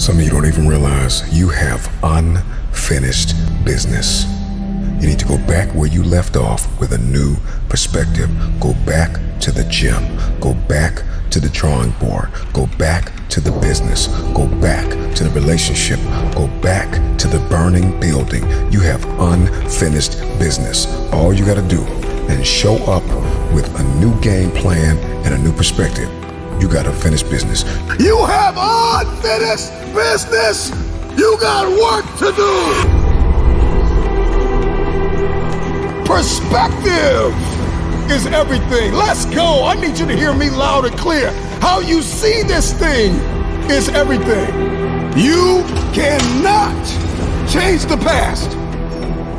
Some of you don't even realize you have unfinished business. You need to go back where you left off with a new perspective. Go back to the gym. Go back to the drawing board. Go back to the business. Go back to the relationship. Go back to the burning building. You have unfinished business. All you got to do is show up with a new game plan and a new perspective. You got to finish business. You have unfinished business. You got work to do. Perspective is everything. Let's go. I need you to hear me loud and clear. How you see this thing is everything. You cannot change the past,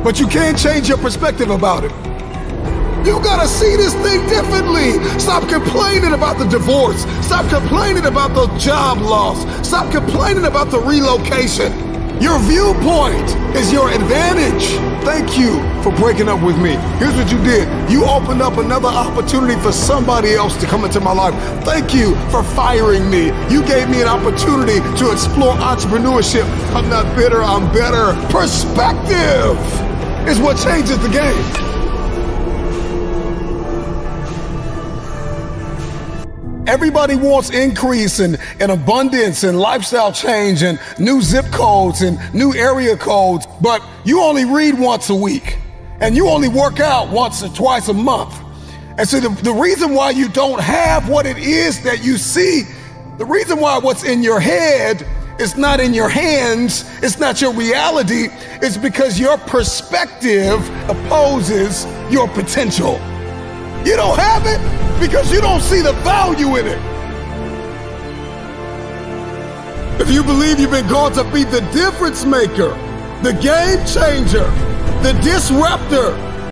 but you can change your perspective about it. You gotta see this thing differently. Stop complaining about the divorce. Stop complaining about the job loss. Stop complaining about the relocation. Your viewpoint is your advantage. Thank you for breaking up with me. Here's what you did. You opened up another opportunity for somebody else to come into my life. Thank you for firing me. You gave me an opportunity to explore entrepreneurship. I'm not bitter, I'm better. Perspective is what changes the game. Everybody wants increase and, and abundance and lifestyle change and new zip codes and new area codes, but you only read once a week and you only work out once or twice a month. And so the, the reason why you don't have what it is that you see, the reason why what's in your head is not in your hands, it's not your reality, is because your perspective opposes your potential. You don't have it because you don't see the value in it. If you believe you've been called to be the difference maker, the game changer, the disruptor,